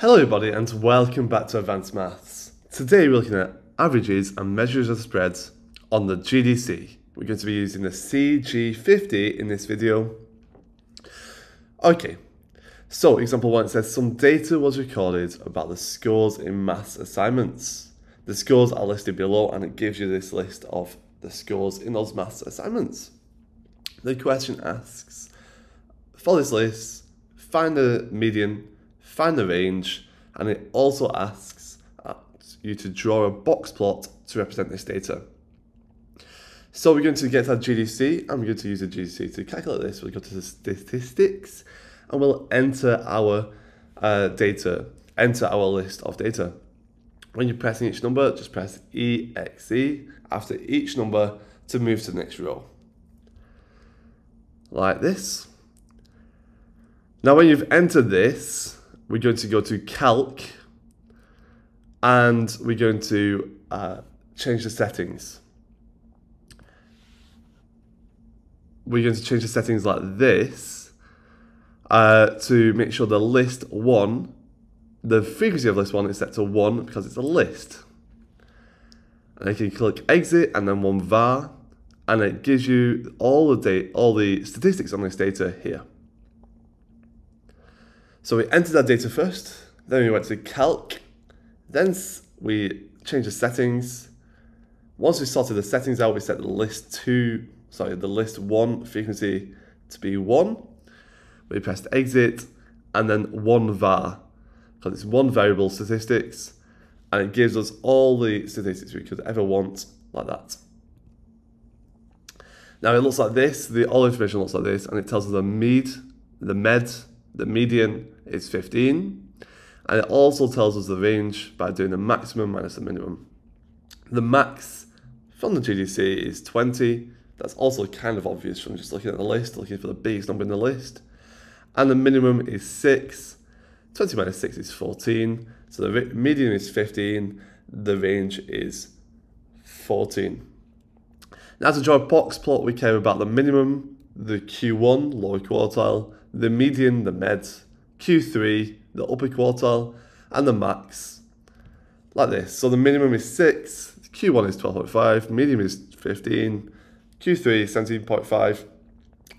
Hello everybody and welcome back to Addvance Maths. Today we're looking at averages and measures of spreads on the GDC. We're going to be using the CG50 in this video. Okay, so example one says some data was recorded about the scores in maths assignments. The scores are listed below and it gives you this list of the scores in those maths assignments. The question asks, for this list, find the median find the range, and it also asks you to draw a box plot to represent this data. So we're going to get our GDC, and we're going to use the GDC to calculate this. We'll go to the statistics, and we'll enter our uh, data, enter our list of data. When you're pressing each number, just press EXE after each number to move to the next row. Like this. Now when you've entered this, we're going to go to calc and we're going to uh, change the settings. We're going to change the settings like this uh, to make sure the list one, the frequency of list one is set to one because it's a list. And I can click exit and then one var and it gives you all the data, all the statistics on this data here. So we entered our data first, then we went to calc, then we changed the settings. Once we sorted the settings out, we set the list two, sorry, the list one frequency to be one. We pressed exit and then one var, because it's one variable statistics, and it gives us all the statistics we could ever want like that. Now it looks like this, the all information looks like this, and it tells us the med, the med, the median is 15. And it also tells us the range by doing the maximum minus the minimum. The max from the GDC is 20. That's also kind of obvious from just looking at the list, looking for the biggest number in the list. And the minimum is 6. 20 minus 6 is 14. So the median is 15. The range is 14. Now to draw a box plot, we care about the minimum, the Q1, lower quartile, the median, the med, Q3, the upper quartile, and the max. Like this. So the minimum is 6, Q1 is 12.5, medium is 15, Q3 is 17.5,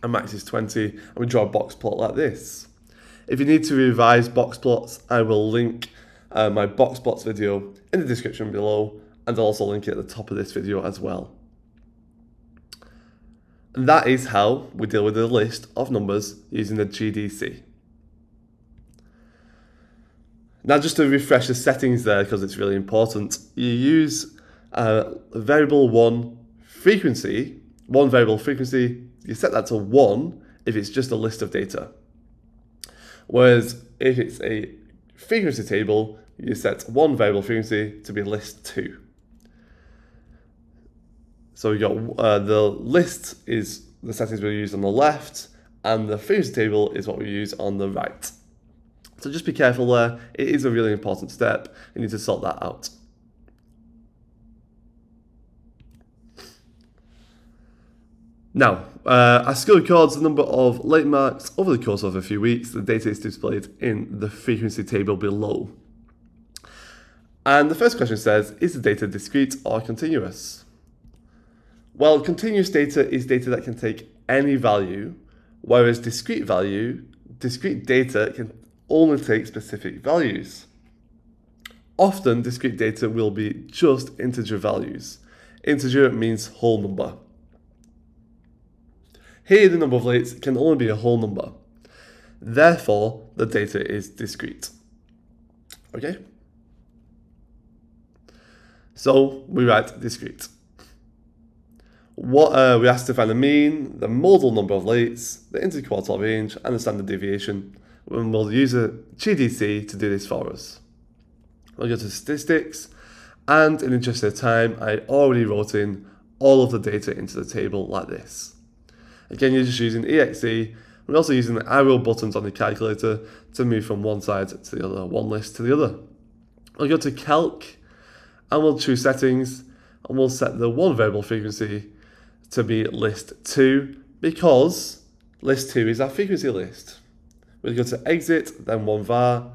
and max is 20. And we draw a box plot like this. If you need to revise box plots, I will link uh, my box plots video in the description below, and I'll also link it at the top of this video as well. That is how we deal with a list of numbers using the GDC. Now just to refresh the settings there because it's really important, you use uh, variable one frequency, one variable frequency, you set that to one if it's just a list of data. Whereas if it's a frequency table, you set one variable frequency to be list two. So we got uh, the list is the settings we use on the left, and the frequency table is what we use on the right. So just be careful there. It is a really important step. You need to sort that out. Now, uh, our school records the number of late marks over the course of a few weeks. The data is displayed in the frequency table below. And the first question says, is the data discrete or continuous? Well, continuous data is data that can take any value, whereas discrete value, discrete data can only take specific values. Often, discrete data will be just integer values. Integer means whole number. Here, the number of lates can only be a whole number. Therefore, the data is discrete. Okay? So, we write discrete. What uh, we asked to find the mean, the modal number of lates, the interquartile range, and the standard deviation and we'll use a GDC to do this for us. We'll go to statistics, and in the interest of time, I already wrote in all of the data into the table like this. Again, you're just using EXE. We're also using the arrow buttons on the calculator to move from one side to the other, one list to the other. We'll go to calc, and we'll choose settings, and we'll set the one variable frequency to be list 2, because list 2 is our frequency list. We'll go to exit, then one var,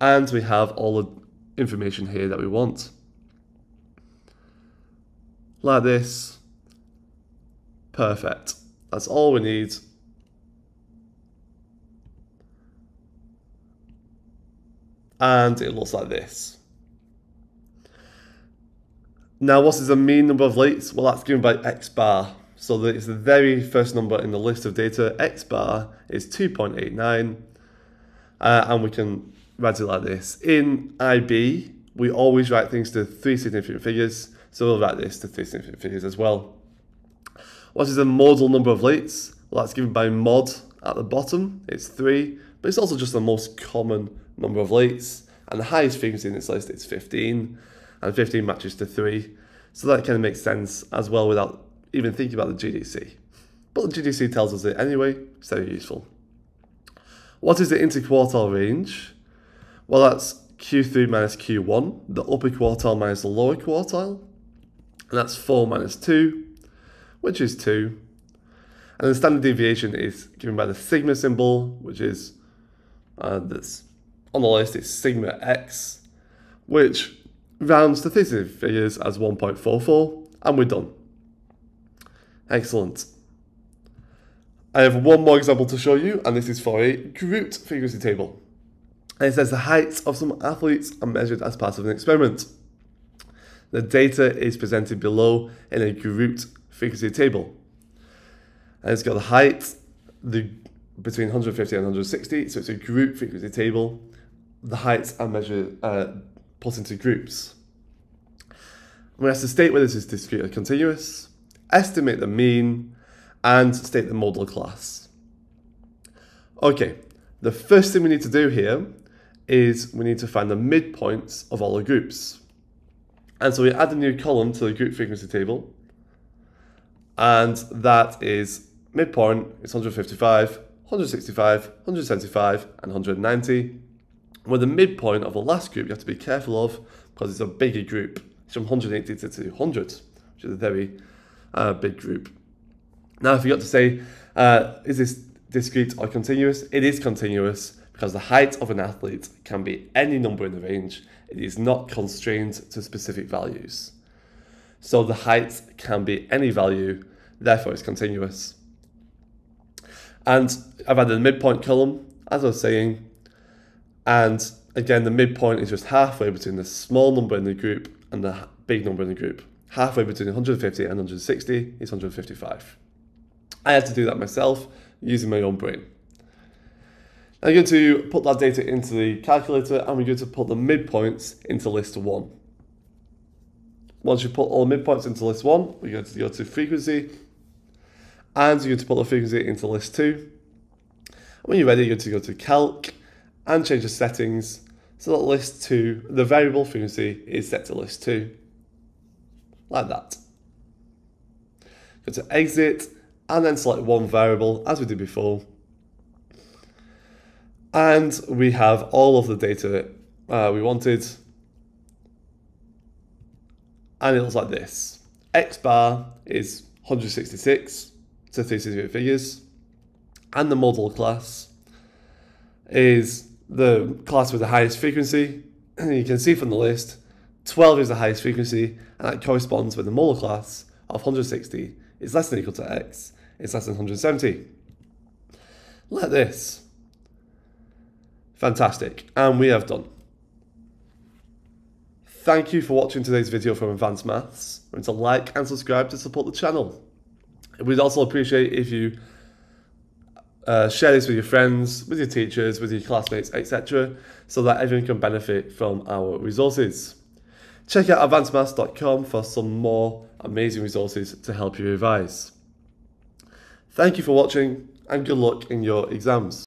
and we have all the information here that we want. Like this. Perfect. That's all we need. And it looks like this. Now, what is the mean number of leaks? Well, that's given by x bar. So it's the very first number in the list of data. x bar is 2.89. Uh, and we can write it like this. In IB, we always write things to three significant figures. So we'll write this to three significant figures as well. What is the modal number of leaks? Well, that's given by mod at the bottom. It's 3, but it's also just the most common number of leaks. And the highest frequency in this list is 15, and 15 matches to 3. So that kind of makes sense as well without even thinking about the GDC. But the GDC tells us it anyway, so useful. What is the interquartile range? Well, that's Q3 minus Q1, the upper quartile minus the lower quartile. And that's 4 minus 2, which is 2. And the standard deviation is given by the sigma symbol, which is uh, on the list, it's sigma x, which rounds to three figures as 1.44, and we're done. Excellent. I have one more example to show you, and this is for a grouped frequency table. And it says the heights of some athletes are measured as part of an experiment. The data is presented below in a grouped frequency table. And it's got the height the, between 150 and 160, so it's a group frequency table. The heights are measured, uh, put into groups. We have to state whether this is discrete or continuous, estimate the mean, and state the modal class. Okay, the first thing we need to do here is we need to find the midpoints of all the groups. And so we add a new column to the group frequency table. And that is midpoint it's 155, 165, 175, and 190. With the midpoint of the last group you have to be careful of because it's a bigger group. It's from 180 to 200, which is a very uh, big group. Now, I forgot to say, uh, is this discrete or continuous? It is continuous because the height of an athlete can be any number in the range. It is not constrained to specific values. So the height can be any value, therefore it's continuous. And I've added a midpoint column, as I was saying, and again, the midpoint is just halfway between the small number in the group and the big number in the group. Halfway between 150 and 160 is 155. I had to do that myself using my own brain. I'm going to put that data into the calculator and we're going to put the midpoints into list one. Once you put all the midpoints into list one, we're going to go to frequency and you're going to put the frequency into list two. When you're ready, you're going to go to calc and change the settings so that list two, the variable frequency is set to list two. Like that. Go to exit and then select one variable as we did before. And we have all of the data uh, we wanted. And it looks like this. X bar is 166 to 36 figures. And the modal class is the class with the highest frequency. You can see from the list, 12 is the highest frequency, and that corresponds with the modal class of 160 is less than equal to x, it's less than 170. Like this. Fantastic. And we have done. Thank you for watching today's video from Addvance Maths. Remember to like and subscribe to support the channel. We'd also appreciate if you uh, share this with your friends, with your teachers, with your classmates, etc., so that everyone can benefit from our resources. Check out addvancemaths.com for some more amazing resources to help you revise. Thank you for watching and good luck in your exams.